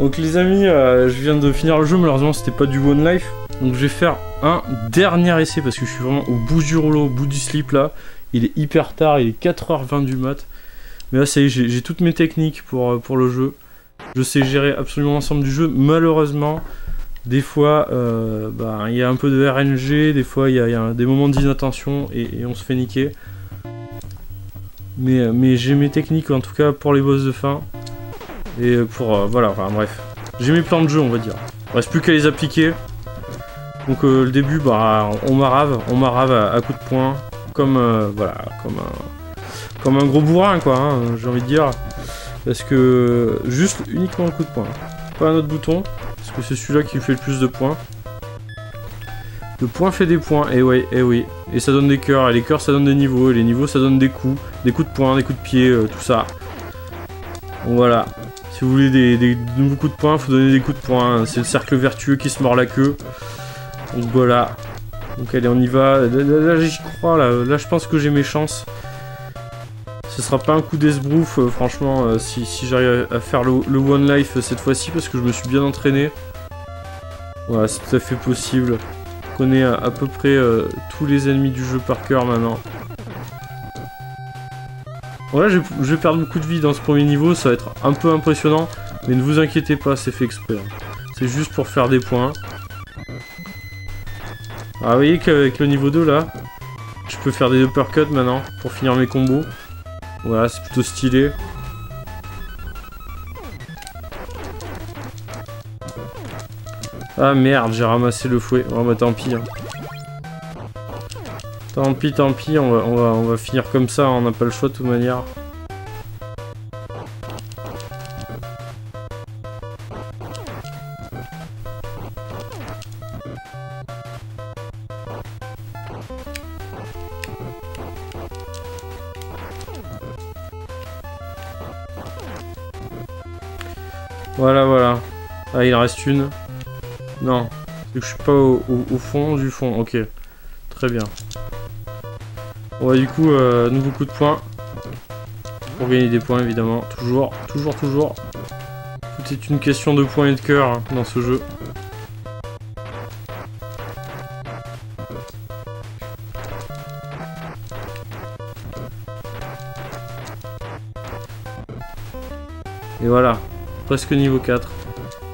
Donc les amis, euh, je viens de finir le jeu, malheureusement c'était pas du One Life. Donc je vais faire un dernier essai parce que je suis vraiment au bout du rouleau, au bout du slip là. Il est hyper tard, il est 4h20 du mat. Mais là ça y est, j'ai toutes mes techniques pour, euh, pour le jeu. Je sais gérer absolument l'ensemble du jeu. Malheureusement, des fois, euh, bah, il y a un peu de RNG, des fois il y, a des moments d'inattention et, et, on se fait niquer. Mais, mais j'ai mes techniques en tout cas pour les boss de fin. Et pour... Euh, voilà, enfin bref. J'ai mes plans de jeu, on va dire. Il reste plus qu'à les appliquer. Donc euh, le début, bah, on m'arrave, on m'arrave à, à, coup de poing. Comme, euh, voilà, comme un, comme un gros bourrin, quoi, hein, j'ai envie de dire. Parce que juste uniquement un coup de poing. Pas un autre bouton, parce que c'est celui-là qui fait le plus de points. Le point fait des points, et ouais, et oui. Et ça donne des cœurs, et les cœurs ça donne des niveaux, et les niveaux ça donne des coups, des coups de poing, des coups de pied, tout ça. voilà, si vous voulez des, nouveaux coups de poing, faut donner des coups de poing. C'est le cercle vertueux qui se mord la queue. Donc voilà. Donc allez, on y va. Là, j'y crois, là. Je pense que j'ai mes chances. Ce sera pas un coup d'esbrouf, euh, franchement, euh, si, j'arrive à, faire le, One Life euh, cette fois-ci, parce que je me suis bien entraîné. Voilà, c'est tout à fait possible. Je connais à peu près tous les ennemis du jeu par cœur maintenant. Voilà, je, vais perdre beaucoup de vie dans ce premier niveau, ça va être un peu impressionnant, mais ne vous inquiétez pas, c'est fait exprès. Hein. C'est juste pour faire des points. Ah, vous voyez qu'avec le niveau 2 là, je peux faire des uppercuts maintenant pour finir mes combos. Voilà, c'est plutôt stylé. Ah merde, j'ai ramassé le fouet. Oh bah tant pis. Hein. Tant pis, tant pis, on va, on va, finir comme ça, on n'a pas le choix de toute manière. Voilà, voilà. Ah, il reste une. Non. Je suis pas au fond du fond. Ok. Très bien. Bon du coup, euh, nouveau coup de poing. Pour gagner des points évidemment. Toujours, toujours, toujours. Tout est une question de points et de cœur hein, dans ce jeu. Et voilà, presque niveau 4.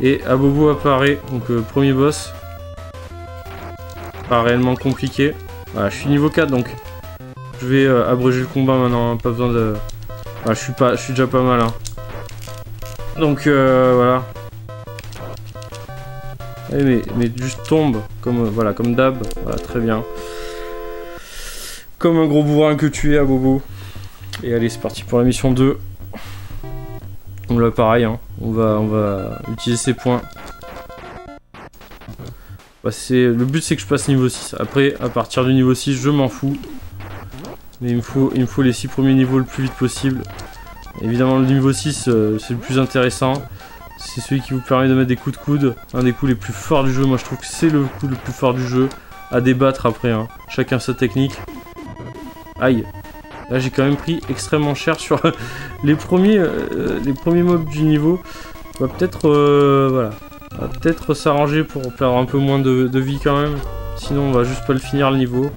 Et Abobo apparaît, donc euh, premier boss. Pas réellement compliqué. Voilà, je suis niveau 4 donc je vais euh, abréger le combat maintenant, hein, pas besoin de... je suis pas, je suis déjà pas mal. Hein. Donc euh, voilà. Eh, mais, mais juste tombe, comme euh, voilà, comme d'hab. Voilà, très bien. Comme un gros bourrin que tu es à Bobo. Et allez, c'est parti pour la mission 2. On l'a pareil, hein. on, va, on va utiliser ces points. Bah, le but c'est que je passe niveau 6. Après, à partir du niveau 6, je m'en fous. Mais il me, faut, il me faut les 6 premiers niveaux le plus vite possible. Évidemment, le niveau 6, euh, c'est le plus intéressant. C'est celui qui vous permet de mettre des coups de coude. Un des coups les plus forts du jeu. Moi, je trouve que c'est le coup le plus fort du jeu. À débattre après. Hein. Chacun sa technique. Aïe. Là, j'ai quand même pris extrêmement cher sur les premiers, euh, les premiers mobs du niveau. On va peut-être, euh, voilà, peut-être s'arranger pour perdre un peu moins de vie quand même. Sinon, on va juste pas le finir le niveau.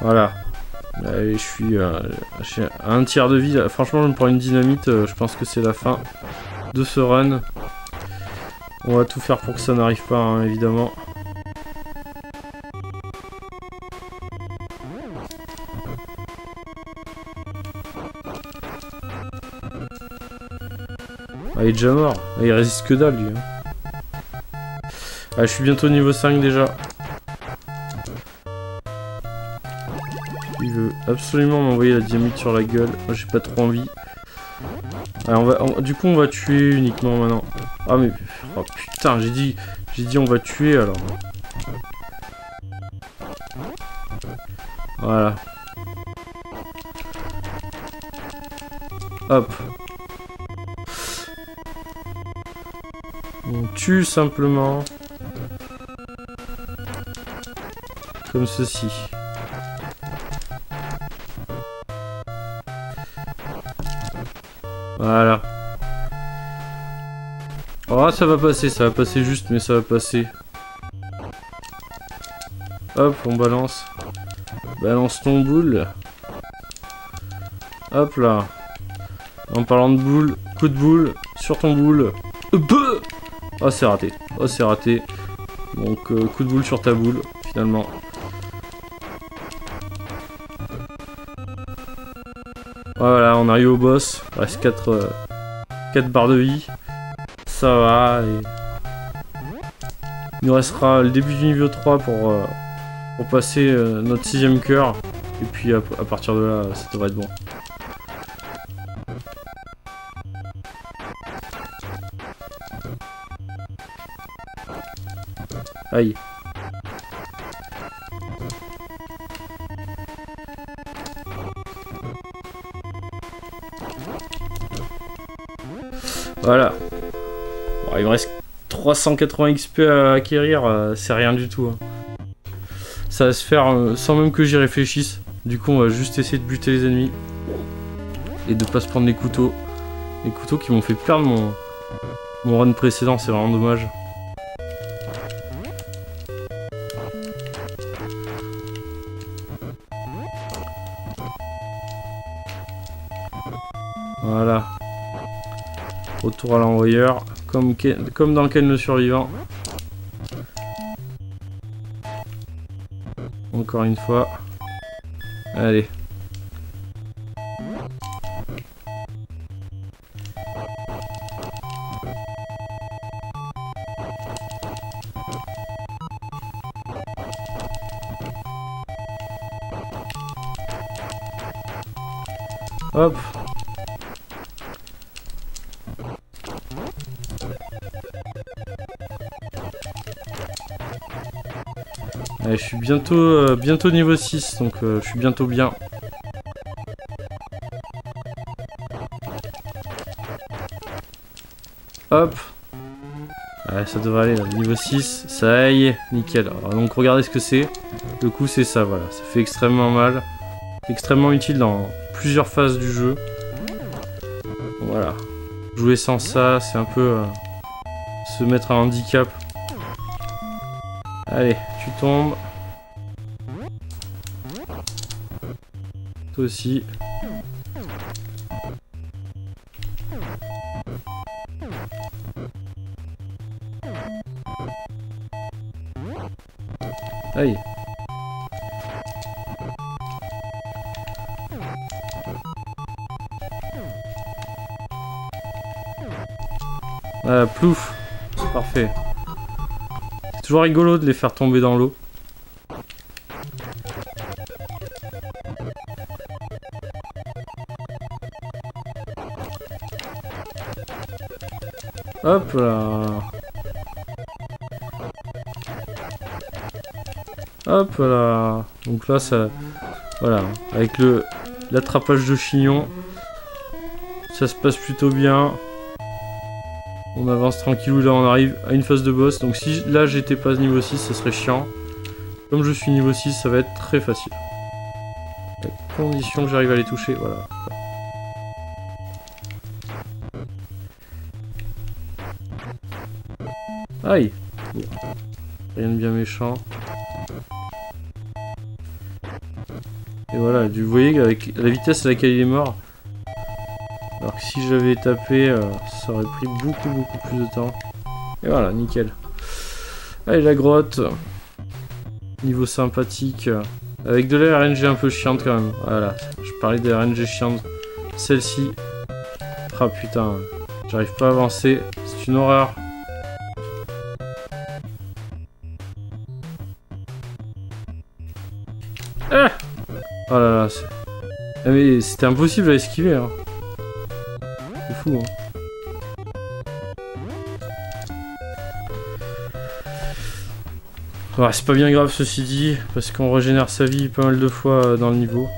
Voilà. je suis euh, à un tiers de vie. Franchement, je me prends une dynamite. Euh, je pense que c'est la fin de ce run. On va tout faire pour que ça n'arrive pas, hein, évidemment. Ah, il est déjà mort. Ah, il résiste que dalle, lui. Hein. Ah, je suis bientôt niveau 5 déjà. Veut absolument m'envoyer la dynamite sur la gueule. Moi, j'ai pas trop envie. on va, du coup, on va tuer uniquement maintenant. Ah, mais... Oh, putain, j'ai dit... J'ai dit on va tuer, alors. Voilà. Hop. On tue simplement. Comme ceci. Voilà. Oh, ça va passer, ça va passer juste, mais ça va passer. Hop, on balance. Balance ton boule. Hop là. En parlant de boule, coup de boule sur ton boule. Oh, c'est raté. Oh, c'est raté. Donc, euh, coup de boule sur ta boule, finalement. On arrive au boss. Reste 4, 4 euh, barres de vie. Ça va. Et... Il nous restera le début du niveau 3 pour, euh, pour passer notre sixième cœur. Et puis à partir de là, ça devrait être bon. Aïe. Voilà. il me reste 380 XP à acquérir, euh, c'est rien du tout. Hein. Ça va se faire euh, sans même que j'y réfléchisse. Du coup, on va juste essayer de buter les ennemis. Et de pas se prendre les couteaux. Les couteaux qui m'ont fait perdre mon, mon run précédent, c'est vraiment dommage. Retour à l'envoyeur, comme, comme dans Ken le survivant. Encore une fois. Allez. Hop, je suis bientôt, euh, niveau 6, donc euh, je suis bientôt bien. Hop. Ouais, ça devrait aller, niveau 6. Ça y est, nickel. donc regardez ce que c'est. Le coup, c'est ça, voilà. Ça fait extrêmement mal. Extrêmement utile dans plusieurs phases du jeu. Voilà. Jouer sans ça, c'est un peu... Euh, se mettre un handicap. Allez, tu tombes. Toi aussi. Aïe. Ah, plouf. Parfait. Toujours rigolo de les faire tomber dans l'eau. Hop là Hop là Donc là, ça... Voilà, avec le l'attrapage de chignon, ça se passe plutôt bien. On avance tranquillou, là on arrive à une phase de boss. Donc si là j'étais pas niveau 6, ça serait chiant. Comme je suis niveau 6, ça va être très facile. À condition que j'arrive à les toucher, voilà. Aïe Rien de bien méchant. Et voilà, vous voyez avec la vitesse à laquelle il est mort. Alors que si j'avais tapé, euh, ça aurait pris beaucoup beaucoup plus de temps. Et voilà, nickel. Allez, la grotte. Niveau sympathique. Avec de la RNG un peu chiante quand même. Voilà, je parlais des RNG chiantes. Celle-ci. Ah putain, j'arrive pas à avancer. C'est une horreur. Ah Oh là là, ah, mais c'était impossible à esquiver. Hein. Hein. c'est pas bien grave ceci dit, parce qu'on régénère sa vie pas mal de fois euh, dans le niveau.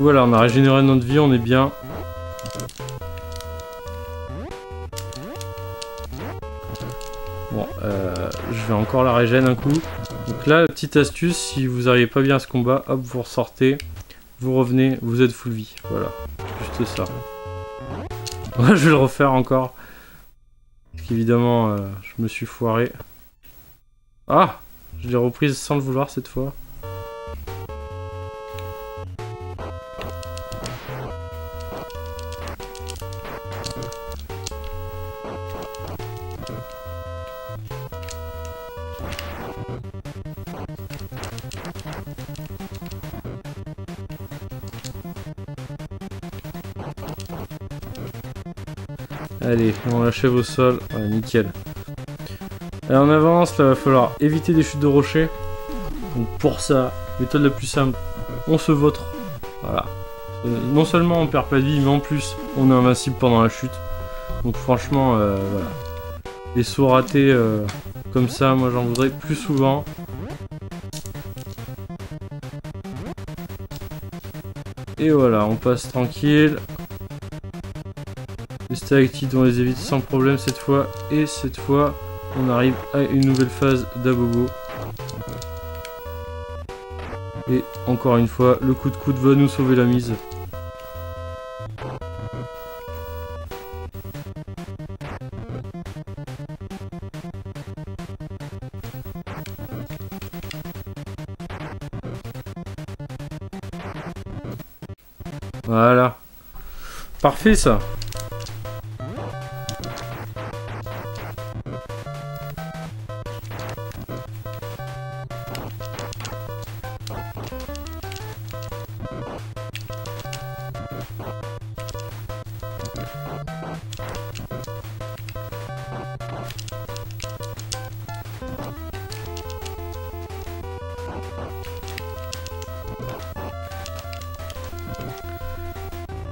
Voilà, on a régénéré notre vie, on est bien. Bon, euh, je vais encore la régène un coup. Donc là, petite astuce, si vous n'arrivez pas bien à ce combat, hop, vous ressortez, vous revenez, vous êtes full vie. Voilà, juste ça. je vais le refaire encore. Parce qu'évidemment, euh, je me suis foiré. Ah Je l'ai reprise sans le vouloir cette fois. Allez, on l'achève au sol. Nickel. Allez, on avance, là, va falloir éviter des chutes de rochers. Donc pour ça, méthode la plus simple, on se vautre. Voilà. Euh, non seulement on perd pas de vie, mais en plus, on est invincible pendant la chute. Donc franchement, euh, voilà. Les sauts ratés euh, comme ça, moi j'en voudrais plus souvent. Et voilà, on passe tranquille. Les stalactites, on les évite sans problème cette fois. Et cette fois, on arrive à une nouvelle phase d'abobo. Et encore une fois, le coup de coude va nous sauver la mise. Voilà. Parfait ça.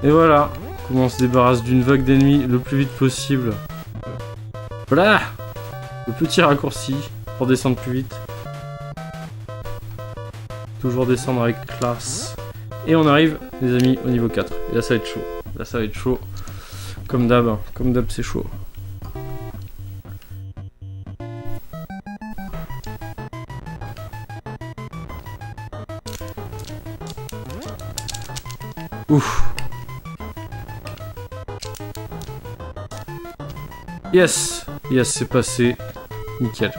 Et voilà, comment on se débarrasse d'une vague d'ennemis le plus vite possible. Voilà Le petit raccourci pour descendre plus vite. Toujours descendre avec classe. Et on arrive, les amis, au niveau 4. Et là, ça va être chaud. Là, ça va être chaud. Comme d'hab. Hein. Comme d'hab, c'est chaud. Ouf Yes Yes, c'est passé. Nickel.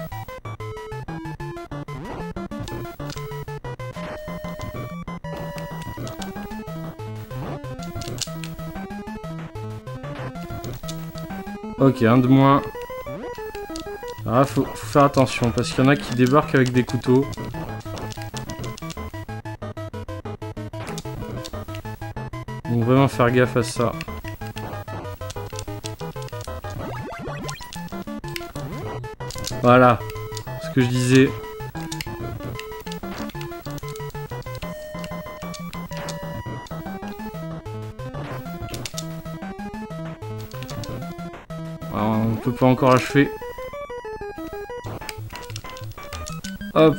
Ok, un de moins. Ah, faut, faut faire attention, parce qu'il y en a qui débarquent avec des couteaux. Donc vraiment faire gaffe à ça. Voilà. Ce que je disais. on peut pas encore achever. Hop.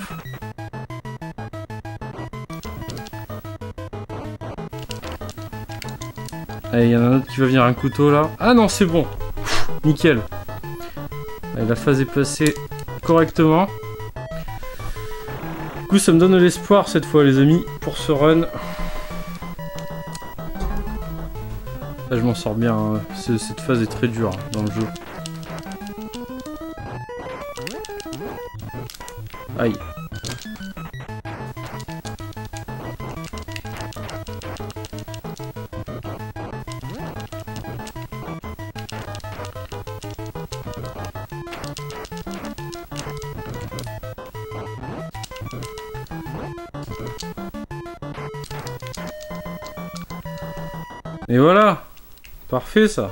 Allez, il y en a un autre qui va venir un couteau là. Ah non, c'est bon. Nickel la phase est passée correctement. Du coup, ça me donne de l'espoir cette fois, les amis, pour ce run. Là, je m'en sors bien. Hein. Cette phase est très dure hein, dans le jeu. Aïe. Et voilà Parfait ça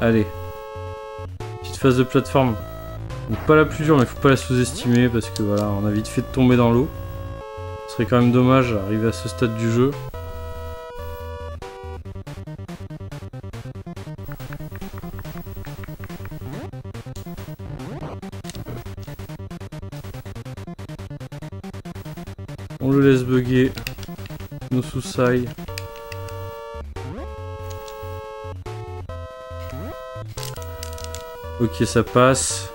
Allez. Petite phase de plateforme. Donc pas la plus dure, mais faut pas la sous-estimer parce que voilà, on a vite fait de tomber dans l'eau. Ce serait quand même dommage d'arriver à ce stade du jeu. On le laisse bugger nos sous-sailles. Ok, ça passe.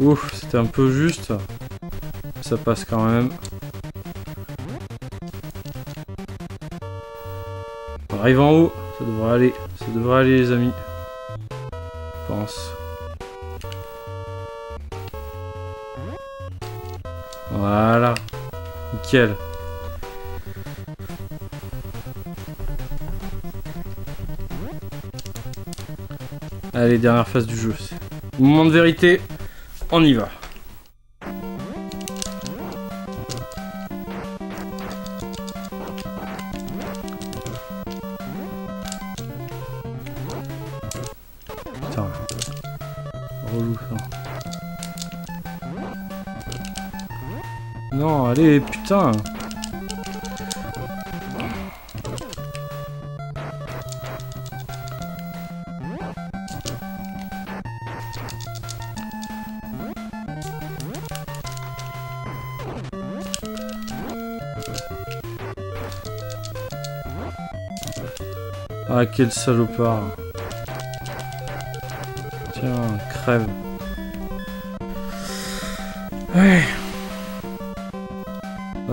Ouf, c'était un peu juste. Ça passe quand même. On arrive en haut. Ça devrait aller. Ça devrait aller les amis. Allez, dernière phase du jeu. Moment de vérité. On y va. Allez, putain. Ah, quel salopard. Tiens, crève.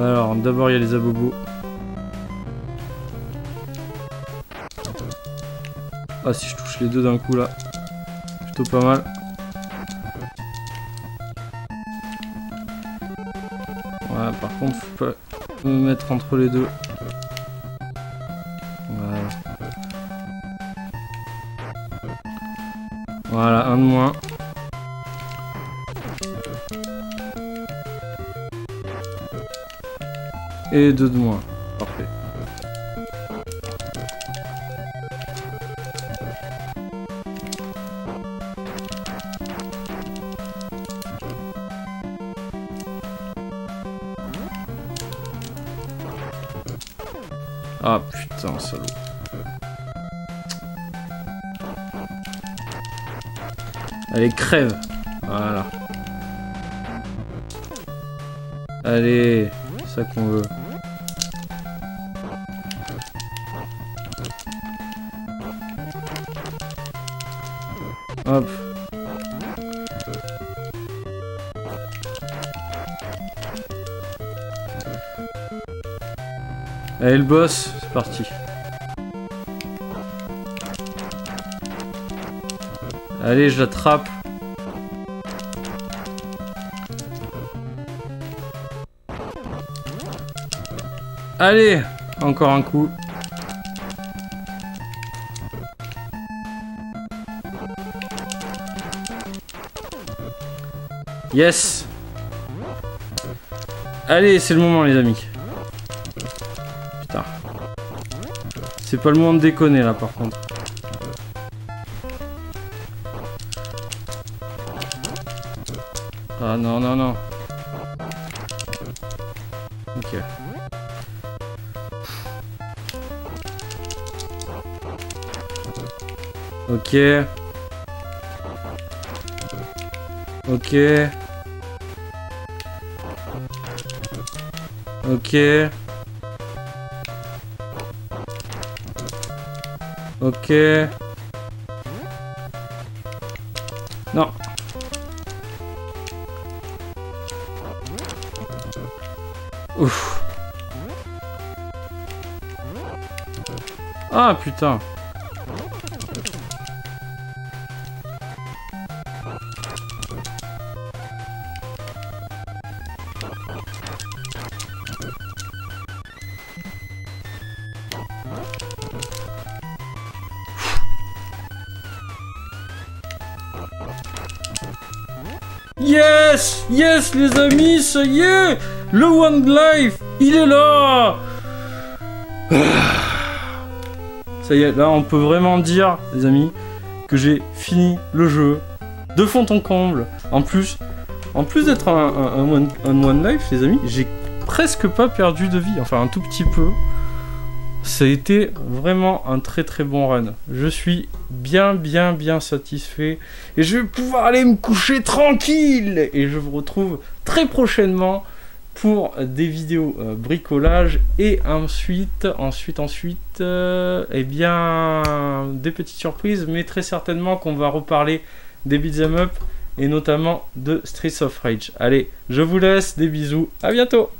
Alors, d'abord, il y a les abobos. Ah, si je touche les deux d'un coup, là. Plutôt pas mal. Voilà, par contre, faut pas me mettre entre les deux. Voilà. Voilà, un de moins. Et deux de moins. Parfait. Ah putain, salaud. Allez, crève. Voilà. Allez, c'est ça qu'on veut. Allez, le boss, c'est parti. Allez, je l'attrape. Allez, encore un coup. Yes Allez, c'est le moment les amis. C'est pas le moment de déconner là par contre. Ah non, non, non. Ok. Ok. Ok. Ok. Ok. Non. Ouf. Ah putain. Les amis, ça y est Le One Life, il est là Ah. Ça y est, là on peut vraiment dire, les amis, que j'ai fini le jeu de fond en comble. En plus, en plus d'être un One Life, les amis, j'ai presque pas perdu de vie, enfin un tout petit peu. Ça a été vraiment un très très bon run. Je suis bien bien bien satisfait. Et je vais pouvoir aller me coucher tranquille. Et je vous retrouve très prochainement pour des vidéos euh, bricolage et ensuite ensuite ensuite euh, eh bien des petites surprises mais très certainement qu'on va reparler des beat'em up et notamment de Streets of Rage. Allez, je vous laisse, des bisous, à bientôt